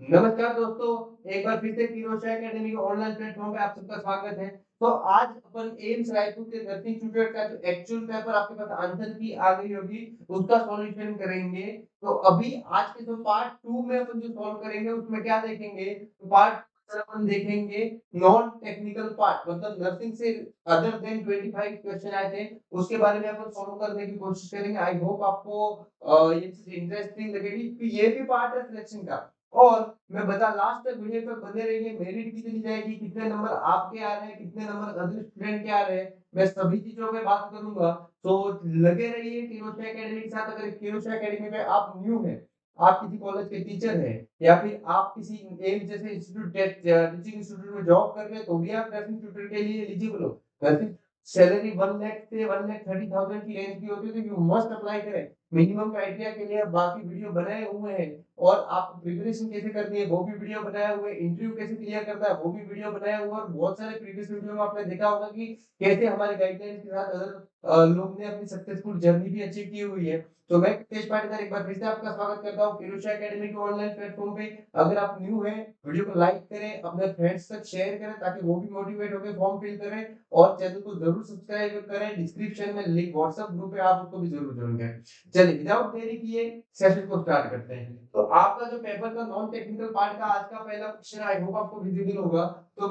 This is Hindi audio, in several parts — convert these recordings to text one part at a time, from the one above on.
नमस्कार दोस्तों, एक बार फिर से किरोशा एकेडमी के ऑनलाइन प्लेटफॉर्म पे आप सबका स्वागत है। तो आज अपन एम्स रायपुर के नर्सिंग ट्यूटर का जो एक्चुअल पेपर आपके पास आंसर की आ गई होगी, उसका सॉल्यूशन करेंगे। तो अभी आज के जो पार्ट टू में अपन जो सॉल्व करेंगे, उसमें क्या देखेंगे? तो पार्ट अपन देखेंगे नॉन टेक्निकल पार्ट मतलब नर्सिंग से अदर देन 25 क्वेश्चन आए थे, उसके बारे में अपन सॉल्व करने की कोशिश करेंगे। आई होप आपको ये चीज़ इंटरेस्टिंग लगेगी। कि ये भी पार्ट है सिलेक्शन का। और मैं बता लास्ट तक वीडियो पे बने रहिए मेरिट चली जाएगी कितने नंबर आपके आ रहे हैं, कितने नंबर अदर स्टूडेंट के आ रहे हैं, मैं सभी चीज़ों पे बात करूँगा। तो लगे रहिए किरोशा एकेडमी के साथ, अगर किरोशा एकेडमी पे आप न्यू हैं, आप किसी कॉलेज के टीचर हैं, या फिर आप किसी एम जैसे इंस्टीट्यूट टीचिंग इंस्टीट्यूट में जॉब कर रहे हैं तो भी आप नर्सिंग ट्यूटर के लिए एलिजिबल हो। नर्सिंग सैलरी वन लाख से वन लाख थर्टी थाउज़ेंड की रेंज की होती है तो यू मस्ट अप्लाई करें। मिनिमम क्राइटेरिया के लिए बाकी वीडियो बनाए हुए हैं। और आप प्रिपरेशन कैसे करनी है, वो भी वीडियो बनाया हुआ है। इंटरव्यू कैसे क्लियर करता है, वो भी वीडियो बनाया हुआ और बहुत सारे प्रीवियस वीडियो में आपने देखा होगा कि कैसे हमारे गाइडलाइंस के साथ अदर लोग ने अपनी सक्सेसफुल जर्नी भी अचीव की हुई है। तो मैं तेज पाटीदार एक बार फिर से आपका स्वागत करता हूँ। किरुषा एकेडमी के ऑनलाइन प्लेटफॉर्म पे। अगर आप न्यू हैं वीडियो को लाइक करें, अपने फ्रेंड्स तक शेयर करें, ताकि वो भी मोटिवेट होकर फॉर्म फिल करें। और चैनल को ज़रूर सब्सक्राइब करें। डिस्क्रिप्शन में लिंक व्हाट्सएप ग्रुप है आप उसको भी ज़रूर ज्वाइन करें चलिए विदाउट देरी किए सेशन को स्टार्ट करते हैं। तो आपका जो पेपर का नॉन टेक्निकल पार्ट का आज का पहला क्वेश्चन आई होप आपको विजिबल होगा। तो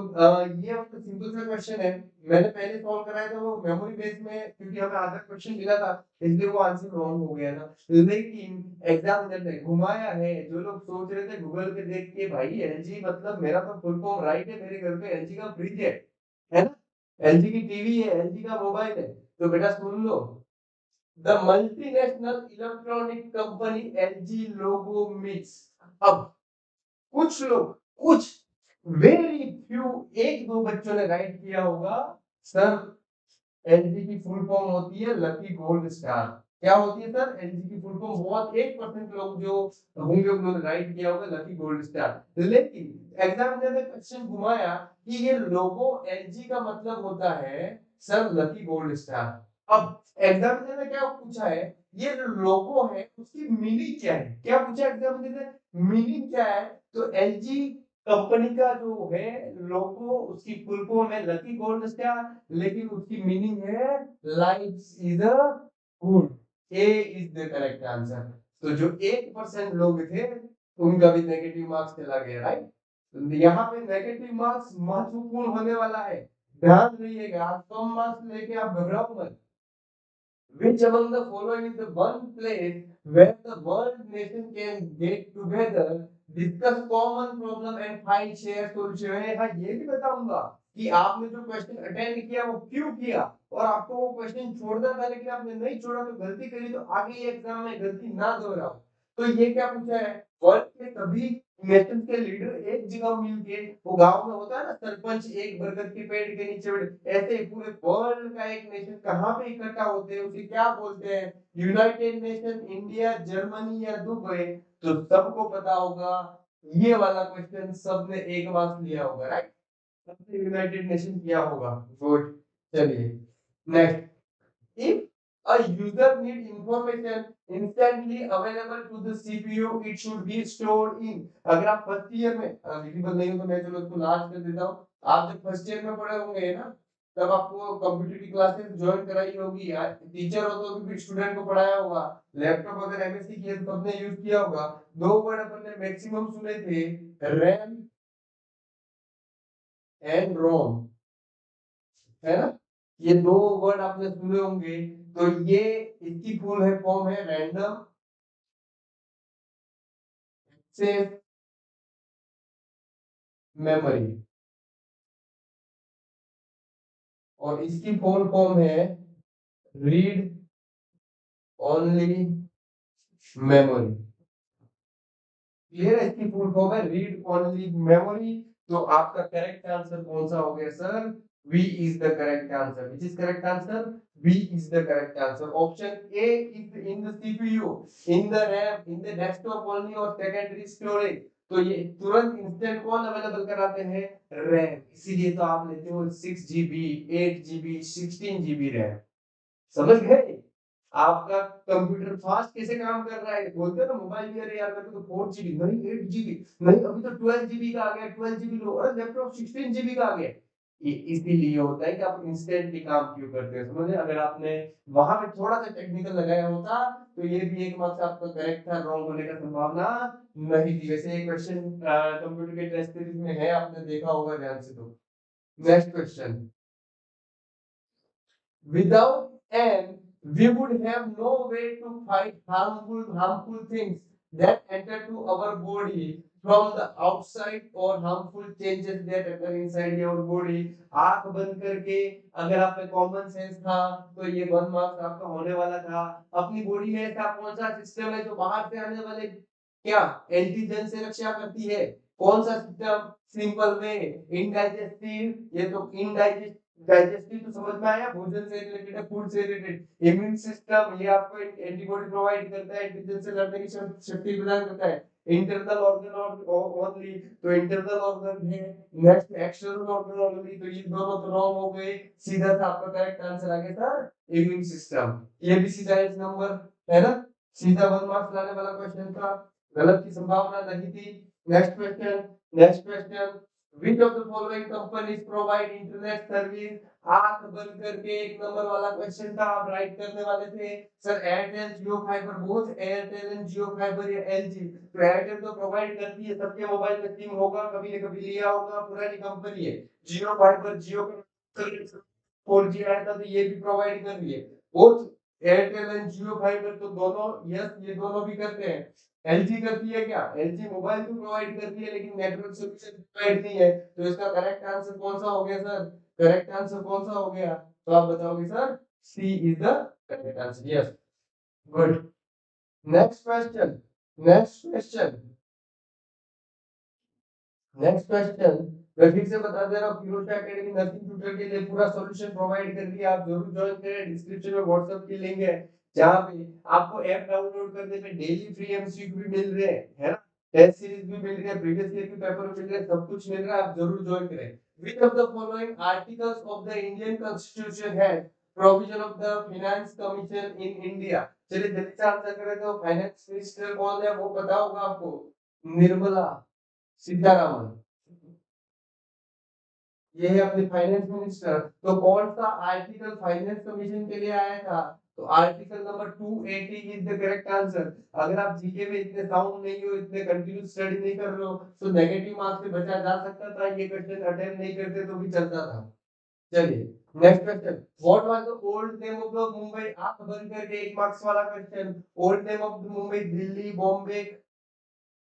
ये आपका सिंपल सा क्वेश्चन है। मैंने पहले सॉल्व कराया था, वो मेमोरी बेस में, क्योंकि हमें आधा क्वेश्चन मिला था, इसलिए वो आंसर रॉन्ग हो गया था लेकिन एग्ज़ाम ने घुमाया है, जो लोग सोच रहे थे गूगल पे देख के, भाई एलजी मतलब मेरा तो फुल फॉर्म राइट है, मेरे घर पे एलजी का फ्रिज है। है ना? एलजी की टीवी है एलजी का मोबाइल है। तो बेटा सुन लो the multinational electronic company LG logo mix अब कुछ लोग, कुछ वेरी फ्यू एक दो बच्चों ने राइट किया होगा सर एलजी की फुल फॉर्म होती है लकी गोल्ड स्टार क्या होती है सर एलजी की फुल फॉर्म बहुत, एक परसेंट लोग जो होंगे उन्होंने राइट किया होगा लकी गोल्ड स्टार लेकिन एग्जामिनर ने क्वेश्चन घुमाया कि ये लोगो एलजी का मतलब होता है सर लकी गोल्ड स्टार अब एग्जामिनर ने क्या पूछा है? ये लोगो है, उसकी मीनिंग क्या है? क्या पूछा एग्जामिनर ने मीनिंग क्या है? तो एलजी कंपनी का जो है लोगो उसकी फुल है लकी गोल्ड स्टार लेकिन उसकी मीनिंग है life is a good A is the correct answer तो जो एक परसेंट लोग थे, उनका भी नेगेटिव मार्क्स चला गया राइट तो यहाँ पे नेगेटिव मार्क्स महत्वपूर्ण होने वाला है। ध्यान रहिएगा आप कम मार्क्स लेके आप घबराओ मत। Which among the following is the one place where the world nation can get together, discuss common problem and find shared solution? यहाँ ये भी बताऊँगा कि आपने जो क्वेश्चन अटेंड किया वो क्यों किया और आपको वो क्वेश्चन छोड़ना था लेकिन आपने नहीं छोड़ा तो गलती करी तो आगे ये एग्ज़ाम में गलती ना दोहराओ तो ये क्या पूछा है वर्ल्ड के सभी नेशन के लीडर एक जगह मिलके वो गाँव में होता है ना, सरपंच एक बरगद के पेड़ के नीचे ऐसे पूरे वर्ल्ड का एक नेशन कहाँ पे इकट्ठा होते हैं, उसे क्या बोलते हैं? यूनाइटेड नेशन इंडिया जर्मनी या दुबई तो सबको पता होगा, ये वाला क्वेश्चन सबने एक मार्क्स लिया होगा राइट सबने यूनाइटेड नेशन किया होगा गुड चलिए next if a user need information instantly available to the CPU it should be stored in. अगर आप फ़र्स्ट ईयर में विजिबल नहीं हो तो मैं चलो इसको लास्ट कर देता हूँ। आप जब फ़र्स्ट ईयर में पढ़े होंगे ना, तब आपको कंप्यूटर क्लासेस ज्वाइन कराई होगी। टीचर हो तो भी स्टूडेंट को पढ़ाया होगा। लैपटॉप अगर एमएससी किया तो सबने यूज़ किया होगा। दो वर्ड अपन ने मैक्सिमम सुने थे रैम एंड रोम है ना? ये दो वर्ड आपने सुने होंगे। तो ये इसकी फुल है फॉर्म है रैंडम एक्सेस मेमोरी और इसकी फुल फॉर्म है रीड ओनली मेमोरी क्लियर है इसकी फुल फॉर्म है रीड ओनली मेमोरी तो आपका करेक्ट आंसर कौन सा हो गया sir B is the correct answer which is correct answer? B is the correct answer. Option A is in the CPU, in the RAM, in the desktop only or secondary storage. तो ये तुरंत इंस्टेंट कौन अवेलेबल कराते हैं रैम इसीलिए तो आप लेते हो six GB eight GB sixteen GB RAM समझ गए? आपका कंप्यूटर फास्ट कैसे काम कर रहा है? बोलते हैं ना मोबाइल भी अरे यार मेरे को तो फोर जीबी नहीं एट जीबी नहीं अभी तो ट्वेल्व जीबी का आ गया ट्वेल्व जीबी लो अरे लैपटॉप सिक्सटीन जीबी का आ गया। इसीलिए होता है कि आप इंस्टेंटली काम क्यों करते हैं, समझे अगर आपने वहाँ पे थोड़ा सा टेक्निकल लगाया होता तो ये भी एक मार्क्स आपका करेक्ट था रॉन्ग होने का संभावना नहीं थी। वैसे ये क्वेश्चन कंप्यूटर के टेस्ट सीरीज़ में है, आपने देखा होगा ध्यान से तो। Next question without an we would have no way to fight harmful harmful things that enter to our body. From the outside or harmful changes that occur inside your body. आँख बंद करके अगर आप में कॉमन सेंस था तो ये वन मार्क्स आपका होने वाला था। अपनी बॉडी में ऐसा कौन सा सिस्टम है जो बाहर से आने वाले क्या एंटीजन से रक्षा करती है? कौन सा सिस्टम सिंपल में इनडाइजेस्टिव ये तो इनडाइजेस्ट डाइजेस्टिव तो समझ में आया? भोजन से रिलेटेड है फ़ूड से रिलेटेड इम्यून सिस्टम ये आपको एंटीबॉडी प्रोवाइड करता है एंटीजन से लड़ने की शक्ति प्रदान करता है। इंटरनल ऑर्गन ओनली तो इंटरनल ऑर्गन है नेक्स्ट एक्सटर्नल ऑर्गन ओनली तो ये दोनों तो रॉन्ग हो गए। सीधा सा आपका करेक्ट आंसर आ गया था इम्यून सिस्टम ये भी सीधा इस नंबर है ना? सीधा वन मार्क्स लाने वाला क्वेश्चन था। गलत की संभावना नहीं थी। Next question next question which of the following companies provide internet service? आँख बंद करके एक नंबर वाला क्वेश्चन था, आप राइट करने वाले थे। Sir Airtel Jio fibre both Airtel and Jio fibre या एलजी तो एयरटेल तो प्रोवाइड करती है, सबके मोबाइल में सिम होगा, कभी ना कभी लिया होगा, पुरानी कंपनी है। जियो फाइबर जियो का 4G आया था तो ये भी प्रोवाइड कर रही है both Airtel and Jio fibre तो दोनों यस ये दोनों भी करते हैं। एलजी करती है क्या? एलजी मोबाइल तो प्रोवाइड करती है, लेकिन नेटवर्क सोल्यूशन प्रोवाइड नहीं है। तो इसका करेक्ट आंसर कौन सा हो गया सर करेक्ट आंसर कौन सा हो गया? तो आप बताओगे sir C is the correct answer yes good next question next question next question मैं फिर से बता दे रहा हूँ फिरोजा एकेडमी नर्सिंग ट्यूटर के लिए पूरा सॉल्यूशन प्रोवाइड कर दिया आप ज़रूर ज्वाइन करें। डिस्क्रिप्शन में व्हाट्सएप की लिंक है, जहाँ पे आपको ऐप डाउनलोड करने पे डेली फ्री एमसीक्यू भी मिल रहे हैं, है ना? टेस्ट सीरीज़ भी मिल रही है प्रीवियस ईयर के पेपर मिल रहे हैं, सब कुछ मिल रहा है, आप ज़रूर ज्वाइन करें। Which of the following articles of the indian constitution has provision of the finance commission in india? चलिए जल्दी से आंसर करें तो फाइनेंस मिनिस्टर कौन है वो पता होगा आपको। निर्मला सीतारामन। ये है अपने फाइनेंस मिनिस्टर तो कौन सा आर्टिकल फाइनेंस कमीशन के लिए आया था? तो article number 280 is the correct answer अगर आप जीके में इतने साउंड नहीं हो, इतने कंटिन्यूस स्टडी नहीं कर रहे हो तो नेगेटिव मार्क्स से बचा जा सकता था, ये क्वेश्चन अटेम्प्ट नहीं करते तो भी चलता था। चलिए next question what was the old name of the Mumbai आप बंद करके एक मार्क्स वाला question old name of the Mumbai Delhi Bombay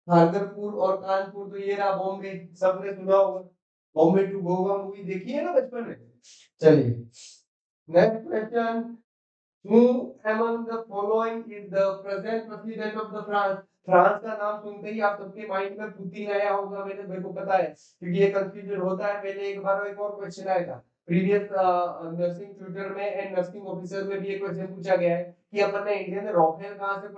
Bhagalpur और कानपुर तो ये रहा बॉम्बे सबने सुना होगा। बॉम्बे टू गोवा मूवी देखी है ना बचपन में? चलिए next question who among the following is the present president of the France France का नाम सुनते ही आप सबके माइंड में पुतिन आया होगा, मैंने मेरे को पता है। क्योंकि ये कंफ्यूजन होता है पहले एक बार एक और क्वेश्चन आया था। प्रीवियस नर्सिंग ट्यूटर में एंड नर्सिंग ऑफिसर में भी एक क्वेश्चन पूछा गया है कि अपन ने इंडिया में रॉकेल कहाँ से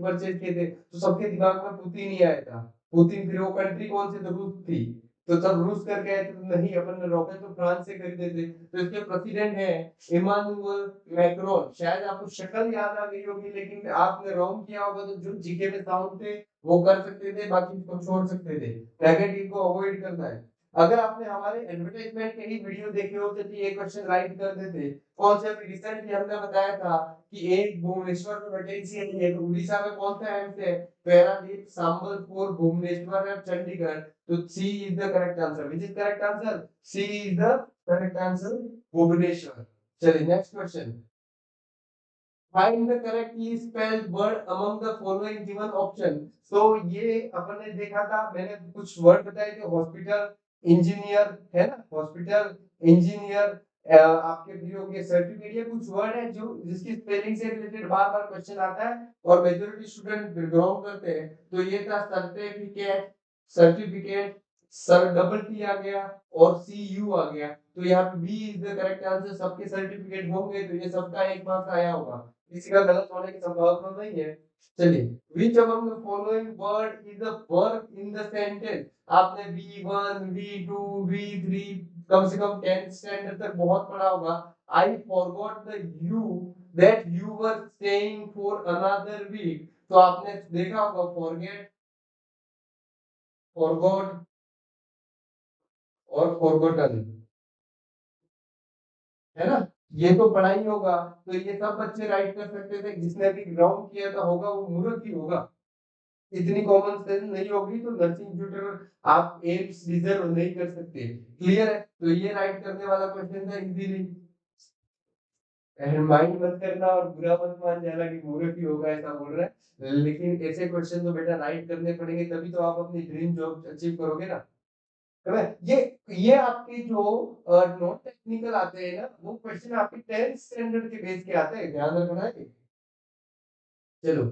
परचेज किए थे? तो सबके दिमाग में पुतिन ही आया था। पुतिन फिर वो कंट्री कौन सी? तो रूस थी। तो तब रूस करके आए तो नहीं, अपन ने रॉकेट तो फ्रांस से खरीदे थे। तो इसके प्रेसिडेंट है इमानुअल मैक्रोन शायद आपको शक्ल याद आ गई होगी, लेकिन आपने रॉन्ग किया होगा तो जो जीके में साउंड थे, वो कर सकते थे, बाकी छोड़ सकते थे। नेगेटिव को अवॉइड करना है। अगर आपने हमारे एडवर्टाइजमेंट के ही वीडियो देखे होते तो ये क्वेश्चन राइट कर देते। कौन से अभी रिसेंटली हमने बताया था कि एक भुवनेश्वर में वैकेंसी है तो उड़ीसा में कौन सा एम्स है? पैरादीप संबलपुर, भुवनेश्वर और चंडीगढ़। तो C is the correct answer which is correct answer C is the correct answer Bhubaneswar. चलिए next question find the correctly spelled word among the following given option so ये अपन ने देखा था, मैंने कुछ वर्ड बताए थे हॉस्पिटल इंजीनियर है ना, हॉस्पिटल इंजीनियर आपके बीओ के सर्टिफिकेट ये कुछ वर्ड है जो, जिसकी स्पेलिंग से रिलेटेड बार बार क्वेश्चन आता है और मेजोरिटी स्टूडेंट रॉन्ग करते हैं। तो ये था certificate certificate sir double T आ गया और सी यू आ गया। तो यहाँ पे B is the correct answer सबके सर्टिफिकेट होंगे तो ये सबका एक मार्क्स आया होगा। किसी का गलत होने की संभावना नहीं है। आपने v1 v2 v3 कम से कम 10th स्टैंडर्ड तक बहुत पढ़ा होगा। I forgot the you that you were saying for another week तो आपने देखा होगा फॉरगेट फॉरगॉट और फॉरगॉटन है ना? ये तो पढ़ा ही होगा। तो ये सब बच्चे राइट कर सकते थे। जिसने भी ग्राउंड किया था होगा, वो मूर्ख ही होगा। इतनी कॉमन सेंस नहीं होगी तो नर्सिंग ट्यूटर आप एम्स डिजर्व नहीं कर सकते। क्लियर है? तो ये राइट करने वाला क्वेश्चन था इजीली माइंड मत करना और बुरा मत मान जाना कि मूर्ख ही होगा, ऐसा बोल रहा है। लेकिन ऐसे क्वेश्चन तो बेटा राइट करने पड़ेंगे, तभी तो आप अपनी ड्रीम जॉब अचीव करोगे ना। ये ये आपके जो नॉन टेक्निकल आते हैं ना, वो क्वेश्चन आपके टेंथ स्टैंडर्ड के बेस के आते हैं, ध्यान रखना है। चलो।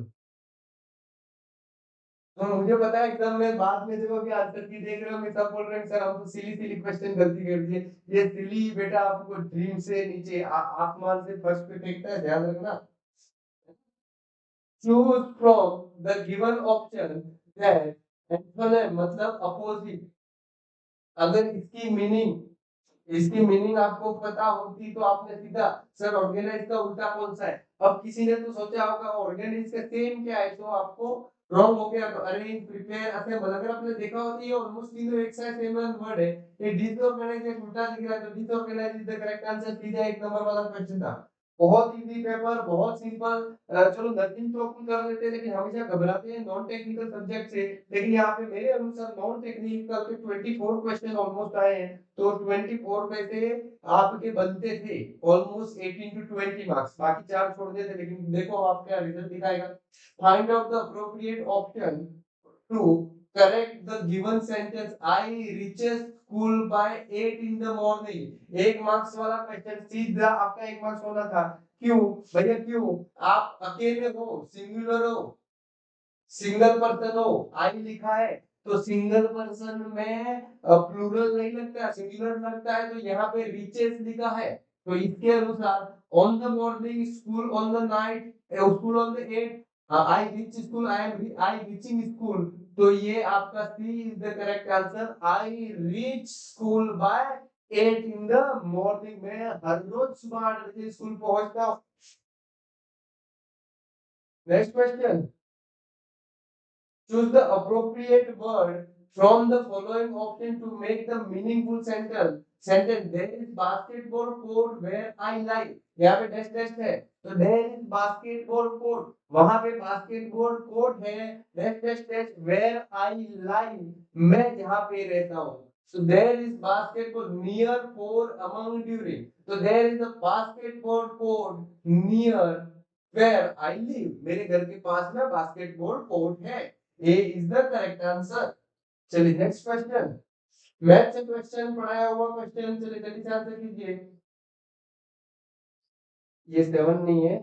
तो मुझे पता है, एकदम मैं बाद में जब अभी आंसर की देख रहे हो, मैं सब बोल रहे हैं, सर, हम तो सिली सिली क्वेश्चन गलती कर दिए। ये सिली बेटा आपको ड्रीम से नीचे आसमान से फ़र्स्ट पे फेंकता है, ध्यान रखना। Choose from the given option that मतलब अपोजिट अगर इसकी मीनिंग इसकी मीनिंग आपको पता होती तो आपने सीधा, सर ऑर्गेनाइज का उल्टा कौन सा है? अब किसी ने तो सोचा होगा ऑर्गेनाइज का सेम क्या है? तो आपको रॉन्ग हो गया। तो अरेंज प्रिपेयर असेंबल अगर आपने देखा होता है ऑलमोस्ट तीनों एक साथ सेम वर्ड है। ये डिसऑर्गेनाइज उल्टा दिख रहा है तो disorganise is the correct answer सीधा एक नंबर वाला क्वेश्चन था। बहुत इजी पेपर बहुत सिंपल चलो नर्सिंग तो अपन कर लेते हैं, लेकिन हमेशा घबराते हैं नॉन टेक्निकल सब्जेक्ट से। लेकिन यहाँ पे मेरे अनुसार नॉन टेक्निकल के 24 क्वेश्चन ऑलमोस्ट आए हैं। तो 24 में से आपके बनते थे ऑलमोस्ट 18 टू 20 मार्क्स बाकी चार छोड़ देते, लेकिन देखो आपका रिज़ल्ट दिखाएगा। Find out the appropriate option to correct the given sentence. I reaches school by 8 in the morning. एक मार्क्स वाला क्वेश्चन सीधा आपका एक मार्क्स होना था। क्यों? भैया, क्यों? आप अकेले हो सिंगुलर हो सिंगल पर्सन हो आई लिखा है तो सिंगल पर्सन में प्लूरल नहीं लगता है सिंगुलर लगता है तो यहाँ पे रीचेस लिखा है। तो इसके अनुसार on the morning school on the night school on the eight I reach school I am I reaching school तो ये आपका C is the correct answer I reach school by eight in the morning में हर रोज सुबह आठ बजे स्कूल पहुँचता हूँ। Next question choose the appropriate word from the following option to make the meaningful sentence sentence there is basketball court where I live यहाँ पे डैश डैश है। तो देयर इज़ बास्केटबॉल कोर्ट वहाँ पे बास्केटबॉल कोर्ट है। Dash dash dash where I live मैं जहाँ पे रहता हूँ। So there is basketball near for among during तो there is a basketball court near where I live मेरे घर के पास में बास्केटबॉल कोर्ट है। A is the correct answer चलिए नेक्स्ट क्वेश्चन मैथ से क्वेश्चन पढ़ाया हुआ क्वेश्चन चलिए जल्दी से आंसर कीजिए। ये सेवन नहीं है।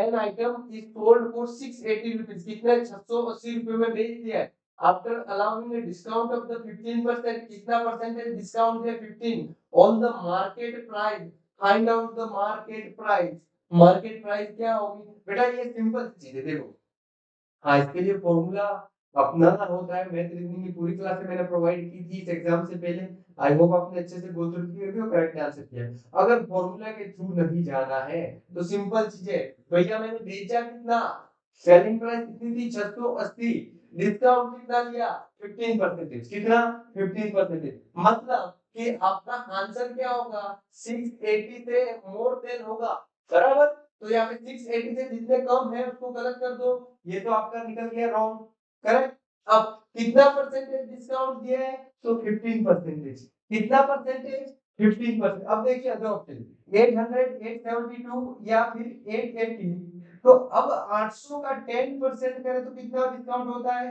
An item is sold for 680 rupees कितने? 680 रुपए में बेच दिया after a discount of the 15% कितना परसेंटेज डिस्काउंट है 15 on the market price find out the market price market price क्या होगी? बेटा, ये सिंपल चीज़ है, देखो। हाँ इसके लिए फॉर्मूला अपना होता है मैथ रीजनिंग की पूरी क्लास मैंने प्रोवाइड की थी इस एग्ज़ाम से पहले। आई होप आपने अच्छे से गो थ्रू की होगी और करेक्ट आंसर किया। अगर फॉर्मूला के थ्रू नहीं जाना है तो सिंपल चीज़ है। भैया, मैंने बेचा कितना? सेलिंग प्राइस कितनी थी? 680 डिस्काउंट कितना लिया? 15 परसेंटेज कितना? 15 परसेंटेज मतलब कि आपका आंसर क्या होगा? 680 से मोर देन होगा। बराबर? तो यहाँ पे 680 से जितने कम है, उसको गलत कर दो। ये तो आपका निकल गया रॉन्ग करेक्ट अब कितना परसेंटेज डिस्काउंट दिया है? तो 15 परसेंटेज कितना परसेंटेज 15 परसेंट अब देखिए अदर ऑप्शन 800 872 या फिर 880 तो अब 800 का 10 परसेंट करें तो कितना डिस्काउंट होता है?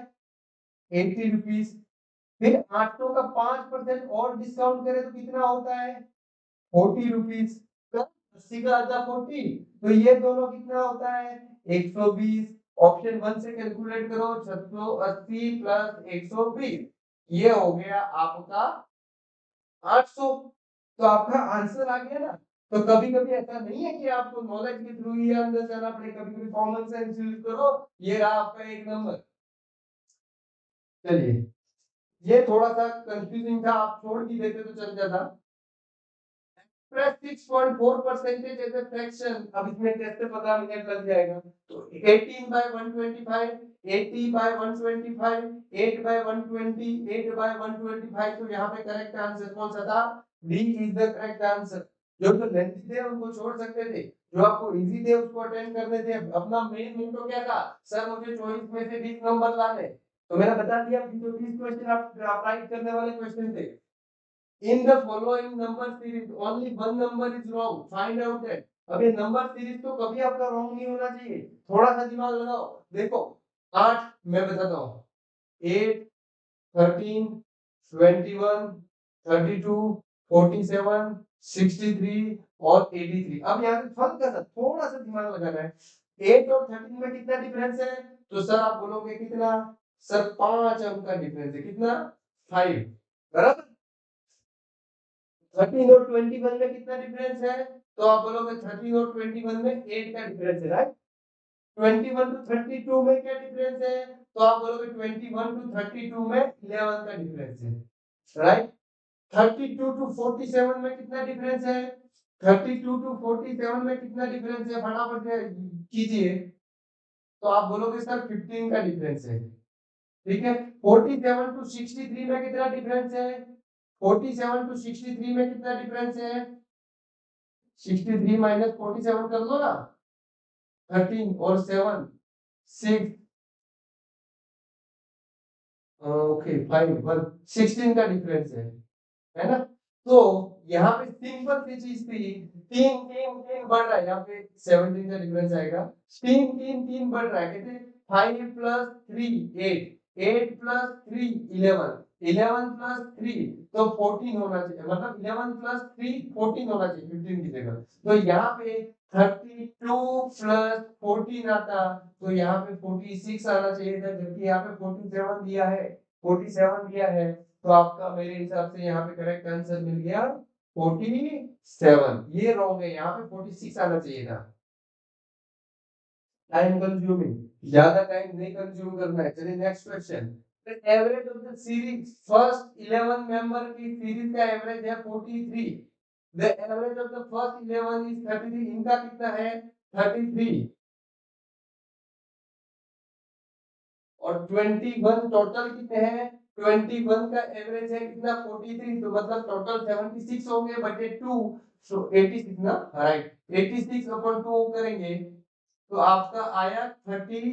80 रुपीज़ फिर 800 का 5 परसेंट और डिस्काउंट करें तो कितना होता है? 40 रुपीस अस्सी का आधा 40 तो ये दोनों कितना होता है? 120 ऑप्शन वन से कैलकुलेट करो छह सौ अस्सी प्लस एक सौ बीस, ये हो गया आपका आठ सौ। तो आपका आंसर आ गया ना? तो कभी कभी ऐसा नहीं है कि आपको नॉलेज के थ्रू ही अंदर जाना पड़े कभी कभी कॉमन सेंस यूज़ करो, ये रहा आपका एक नंबर। चलिए, ये थोड़ा सा कंफ्यूजिंग था, आप छोड़ भी देते तो चल जाता। Plus 6.4 percentage as a fraction अब इसमें कैसे पता मिनट लग जाएगा। तो 18 बाय 125 80 बाय 125 8 बाय 120 8 बाय 125 तो यहाँ पे करेक्ट आंसर कौन सा था? D is the correct answer जो तो लेंथी थे, उनको छोड़ सकते थे। जो आपको इजी थे, उसको अटेंड करने थे। अपना मेन मोटो क्या था? सर मुझे चॉइस में से 20 नंबर लाने। तो मैंने बता दिया जो 20 क्वेश्चन आप राइट करने वाले क्वेश्चन थे in the following number series, only one number is wrong. Find out that. अब ये नंबर सीरीज़ तो कभी आपका रॉन्ग नहीं होना चाहिए। थोड़ा सा दिमाग लगाओ। देखो, आठ, मैं बताता हूँ। Eight, thirteen, twenty one, thirty two, forty seven, sixty three और एटी थ्री। अब यहाँ से फ़र्क करना थोड़ा सा दिमाग लगाना है। एट और थर्टीन में कितना डिफरेंस है? तो सर आप बोलोगे कितना? सर, पाँच अंक का डिफरेंस है। कितना? फाइव बराबर? थर्टीन और ट्वेंटी वन में कितना डिफरेंस है? तो आप बोलोगे थर्टीन और ट्वेंटी वन में एट का डिफरेंस है right twenty one to thirty two में क्या डिफरेंस है? तो आप बोलोगे twenty one to thirty two में इलेवन का डिफरेंस है right thirty two to forty seven में कितना डिफरेंस है? Thirty two to forty seven में कितना डिफरेंस है? फटाफट कीजिए। तो आप बोलोगे सर फिफ्टीन का डिफरेंस है। ठीक है? Forty seven to sixty three में कितना डिफरेंस है? 47 टू 63 में कितना डिफरेंस है? 63 माइनस 47 कर लो ना। 13 और 7 6 ओके वन 16 का डिफरेंस है है ना? तो यहाँ पे सिंपल सी चीज़ थी, तीन तीन तीन बढ़ रहा है, यहाँ पे 17 का डिफरेंस आएगा। तीन तीन तीन बढ़ रहा है, कहते five plus three eight eight plus three eleven eleven plus three तो फोर्टीन होना चाहिए। मतलब इलेवन प्लस थ्री, फोर्टीन होना चाहिए, फिफ्टीन की जगह। तो यहाँ पे थर्टी टू प्लस फोर्टीन आता तो यहाँ पे फोर्टी सिक्स आना चाहिए था जबकि यहाँ पे फोर्टी सेवन दिया है। फोर्टी सेवन दिया है तो आपका मेरे हिसाब से यहाँ पे करेक्ट आंसर मिल गया फोर्टी सेवन। ये रॉन्ग है, यहाँ पे फोर्टी सिक्स आना चाहिए था। टाइम कंज्यूमिंग ज़्यादा टाइम नहीं कंज्यूम करना है। चलिए next question the average of the series. First 11 member की सीरीज़ का एवरेज है 43 the average of the first 11 is 33 इनका कितना है? 33 और 21 टोटल कितने हैं? 21 का एवरेज है कितना? 43 तो मतलब टोटल 76 होंगे बटे 2 सो 86 ना राइट 86 अपॉन 2 करेंगे। तो आपका आया 30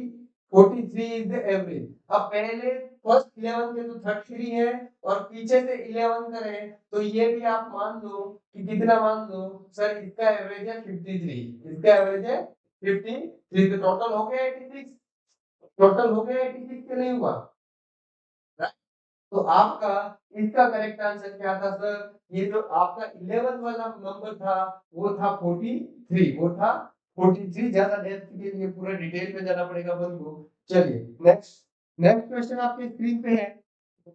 43 इज़ द एवरेज अब पहले फ़र्स्ट 11 के तो 33 है और पीछे से 11 करें तो ये भी आप मान लो कि कितना मान लो? सर, इसका एवरेज है 53 इसका एवरेज है 53 तो टोटल हो गया 86 टोटल हो गया 86 के नहीं हुआ? तो आपका, इसका करेक्ट आंसर क्या था सर ये जो आपका 11 वाला नंबर था, वो था 43 वो था 43 ज़्यादा डेप्थ के लिए पूरा डिटेल में जाना पड़ेगा बन को। चलिए नेक्स्ट नेक्स्ट क्वेश्चन आपके स्क्रीन पे है।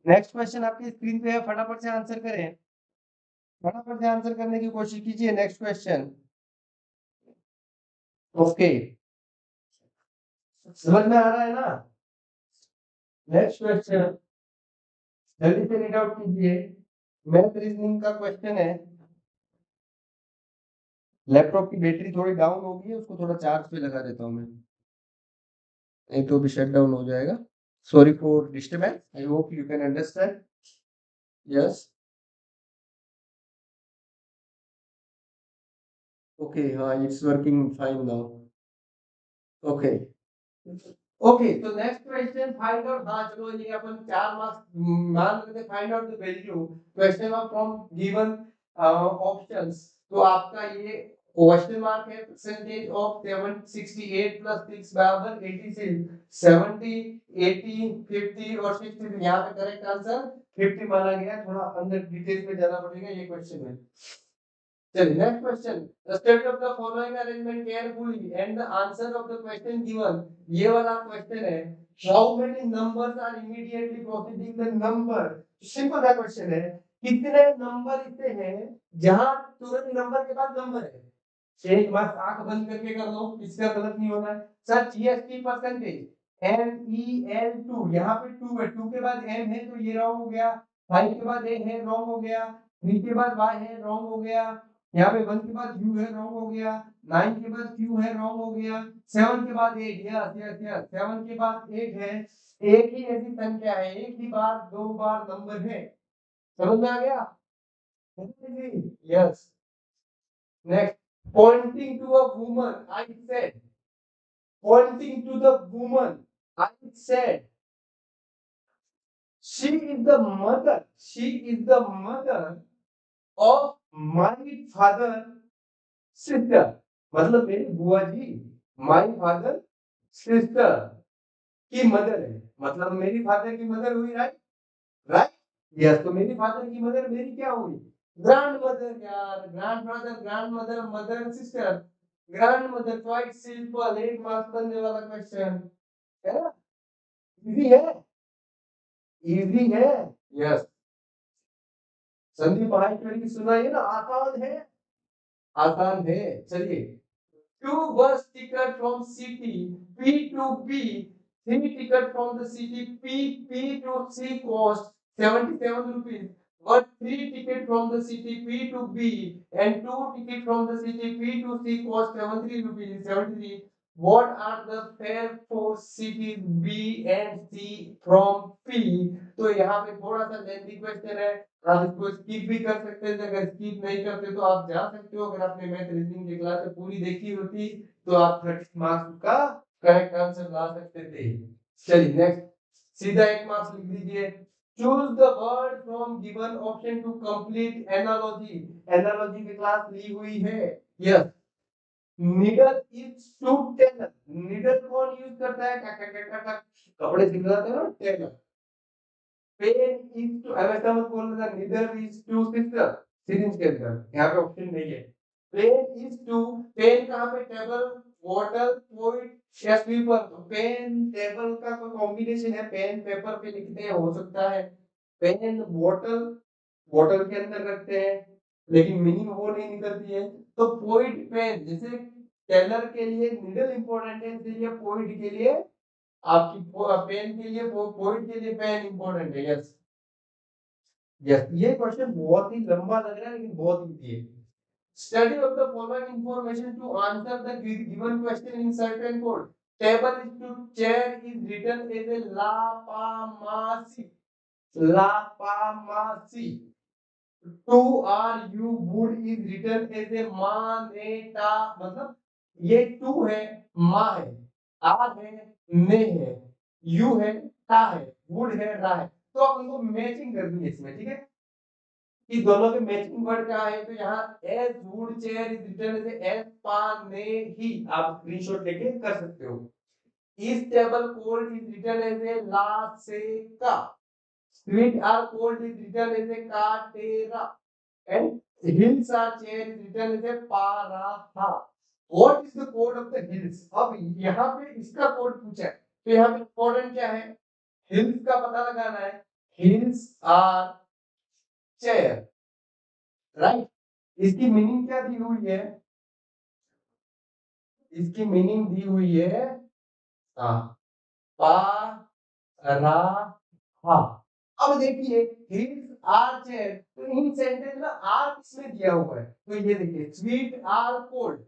नेक्स्ट क्वेश्चन आपकी स्क्रीन पे है, फटाफट से आंसर करें। फटाफट से आंसर करने की कोशिश कीजिए नेक्स्ट क्वेश्चन ओके समझ में आ रहा है ना? नेक्स्ट क्वेश्चन जल्दी से रीड आउट कीजिए। मैथ रीजनिंग का क्वेश्चन है। लैपटॉप की बैटरी थोड़ी डाउन हो गई है, उसको थोड़ा चार्ज पे लगा देता हूँ मैं। नहीं तो भी शट डाउन हो जाएगा। Sorry for disturbance. I hope you can understand. Yes. Okay, uh, it's working fine now. Okay. Okay, so next question, find out, हाँ चलो ये अपन चार मार्क्स मान लेते the value question of from given uh, options तो आपका ये क्वेश्चन मार्क है परसेंटेज ऑफ़ 768 प्लस 6 बराबर 86 70 80 50 और 60 यहाँ पे करेक्ट आंसर 50 माना गया थोड़ा अंदर डिटेल में जाना पड़ेगा ये क्वेश्चन है चलिए next question the study of the following arrangement carefully and the answer of the question given ये वाला क्वेश्चन है how many numbers are immediately proceeding the number simple सा क्वेश्चन है, कितने नंबर इतने हैं? जहाँ तुरंत नंबर के बाद नंबर है। एक बार आँख बंद करके कर लो, इसका गलत नहीं होना है। Sir GST percentage M E L two यहाँ पे टू है। टू के बाद एम है तो ये रॉन्ग हो गया। फाइव के बाद ए है रॉन्ग हो गया। थ्री के बाद वाई है रॉन्ग हो गया। यहाँ पे वन के बाद यू है रॉन्ग हो गया। नाइन के बाद क्यू है रॉन्ग हो गया। सेवन के बाद eight yes yes yes seven के बाद एट है। एक ही ऐसी संख्या है। एक ही बार, दो बार नंबर है। समझ में आ गया? Yes next pointing to a woman i said pointing to the woman i said she is the mother she is the mother of my father sister मतलब मेरी बुआ जी माई फादर सिस्टर की मदर है मतलब मेरी फादर की मदर हुई राइट राइट यस तो मेरी फादर की मदर मेरी क्या हुई grand father grand mother mother sister grand mother quite simple एक मार्क्स बनने वाला क्वेश्चन है ना? इजी है? इजी है? यस संदीप माहेश्वरी की सुनाइए ना, आसान है? आसान है। चलिए। Two bus ticket from city P to B three ticket from the city P P to C cost 77 rupees. But three ticket from the city, P to B, and two ticket from the city, P to C cost 73 rupees 73 what are the fare for cities B and C from P? तो यहाँ पे थोड़ा सा लेंथी क्वेश्चन है। आप इसको स्किप भी कर सकते हैं। अगर स्किप नहीं करते तो आप जा सकते हो। अगर आपने मैथ रीजनिंग की क्लास पूरी देखी होती तो आप 30 मार्क्स का करेक्ट आंसर ला सकते थे। चलिए नेक्स्ट सीधा एक मार्क्स लिख दीजिए। Choose the word from given option to complete analogy analogy की क्लास ली हुई है yes needle is to tell needle कौन यूज़ करता है टक टक टक टक कपड़े सिलवाते हैं ना टेलर पेन इज़ टू अब ऐसा मत बोलना needle is to sister series के अंदर यहाँ पे ऑप्शन नहीं है पेन इज़ टू पेन कहाँ पे टेबल बॉटल पोइट या तो पेन टेबल का कोई कॉम्बिनेशन है? पेन पेपर पे लिखते हैं, हो सकता है। पेन बॉटल बॉटल के अंदर रखते हैं, लेकिन मीनिंग वो नहीं निकलती है। तो पोइट पेन जैसे टेलर के लिए निडल इंपॉर्टेंट है इसलिए पोइट के लिए आपकी पेन के लिए पोइट के लिए पेन इंपॉर्टेंट है यस यस ये क्वेश्चन बहुत ही लंबा लग रहा है, लेकिन बहुत इजी है। Study of the following information to answer the given question in certain code. Table is to chair is written as a la pa ma si. La pa ma si. To are you would is written as a ma ne ta मतलब ये टू है मा है आ है ने है यू है ता है वुड है रा है तो आप उनको मैचिंग कर देंगे इसमें ठीक है कि दोनों के मैचिंग वर्ड क्या है। तो यहाँ as wood chair is written as as पाने ही आप स्क्रीनशॉट लेके कर सकते हो। इस table cold is written as a ला से का sweet are cold is written as a का टेरा and hills are chair is written as a paraha what is the code of the hills? अब यहाँ पे इसका कोड पूछा है। तो यहाँ पे इंपॉर्टेंट क्या है? Hills का पता लगाना है। Hills are चेयर राइट इसकी मीनिंग क्या दी हुई है? इसकी मीनिंग दी हुई है आ, पा रा हा अब देखिए हिल्स आर चेयर तो इन सेंटेंस में आर किसमें दिया हुआ है? तो ये देखिए sweet are cold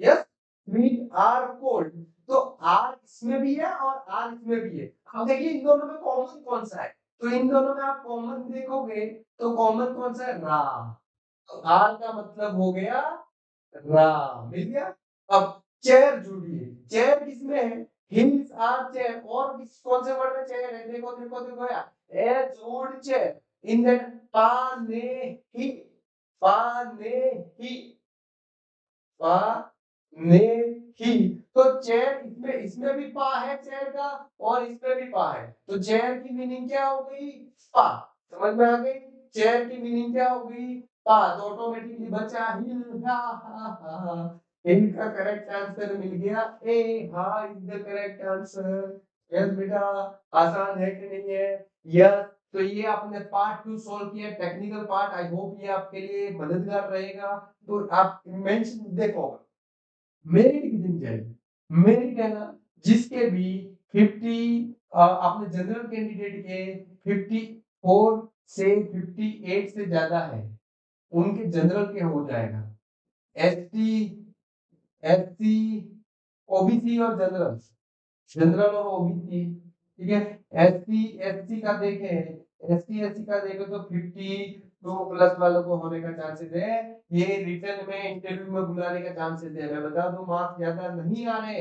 yes sweet are cold तो आर इसमें भी है और आर इसमें भी है? अब देखिए इन दोनों में कॉमन कौन सा है? तो इन दोनों में आप कॉमन देखोगे तो कॉमन कौन सा है? रा तो आर का मतलब हो गया रा मिल गया? अब चेयर जुड़ी है चेयर किसमें है? हिल्स आर चेयर और किस, कौन से वर्ड में चेयर है? देखो देखो देखो यार। ए, जुड़ चेयर इन दैट पा, ने, ही। पा, ने, ही। पा, ने, ही। तो चेयर इसमें इसमें भी पा है चेयर का और इसमें भी पा है। तो चेयर की मीनिंग क्या हो गई? पा। समझ में आ गई? चेयर की मीनिंग क्या हो गई? पा। तो ऑटोमेटिकली बचा हिल इनका करेक्ट आंसर मिल गया। ए, हा is the correct answer yes बेटा, आसान है कि नहीं है? यस तो ये आपने पार्ट टू सॉल्व किया। टेक्निकल पार्ट आई होप ये आपके लिए मददगार रहेगा। तो आप मेंशन देखो चाहिए मेरिट है ना जिसके भी 50 आपने जनरल कैंडिडेट के 54 से 58 से ज़्यादा है, उनके जनरल के हो जाएगा। एसटी एससी ओबीसी और जनरल जनरल और ओबीसी ठीक है? एससी एससी का देखें एसटी एससी का देखें तो 52 प्लस वालों को होने का चांसेस है ये रिटर्न में इंटरव्यू में बुलाने का चांसेस है मैं बता दूँ मार्क्स ज़्यादा नहीं आ रहे।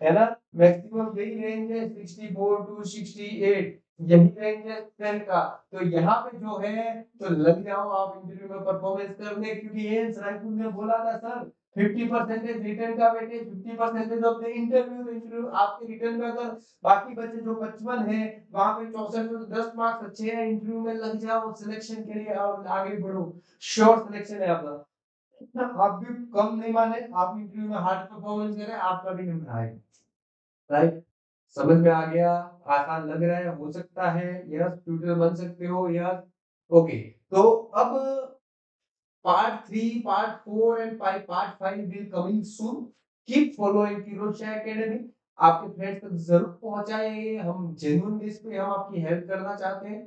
है ना? मैक्सिमम यही रेंज है 64 टू 68 यही रेंज है स्ट्रेंथ का। तो यहाँ पे जो है तो लग जाओ आप इंटरव्यू में परफॉर्मेंस करने, क्योंकि एम्स रायपुर ने बोला था सर 50 परसेंटेज रिटर्न का weightage 50 percentage of the interview interview आपके रिटर्न में अगर बाकी बच्चे जो 55 वहाँ पे 64 में तो 10 मार्क्स इंटरव्यू में लग जाओ सिलेक्शन के लिए और आगे बढ़ो। श्योर सिलेक्शन आपका। आप भी कम नहीं माने, आप इंटरव्यू में हार्ड परफॉर्मेंस करें आपका भी नंबर आएगा राइट समझ में आ गया? आसान लग रहा है? हो सकता है? यस ट्यूटर बन सकते हो? यस ओके तो अब part three part four and part five will coming soon keep following Kirosha academy आपके फ्रेंड्स तक ज़रूर पहुँचाए हम जेन्युइन बेस पे हम आपकी हेल्प करना चाहते हैं।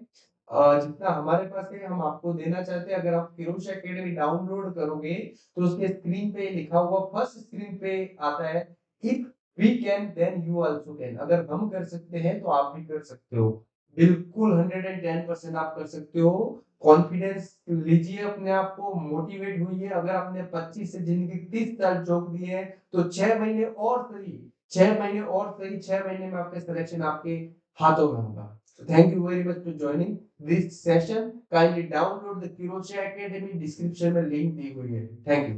जितना हमारे पास है, हम आपको देना चाहते हैं। अगर आप किरोश एकेडमी डाउनलोड करोगे तो उसके स्क्रीन पे लिखा हुआ फ़र्स्ट स्क्रीन पे आता है। If we can then you also can अगर हम कर सकते हैं तो आप भी कर सकते हो। बिल्कुल 110 परसेंट आप कर सकते हो। कॉन्फिडेंस तो लीजिए अपने आप को मोटिवेट है अगर आपने 25 से ज़िंदगी 30 साल चौक दी है तो छह महीने और सही, छह महीने और सही, छह महीने में आपके सिलेक्शन आपके हाथों में होगा। Thank you very much for joining this session kindly download the Kirosha academy description में लिंक दी हुई है। Thank you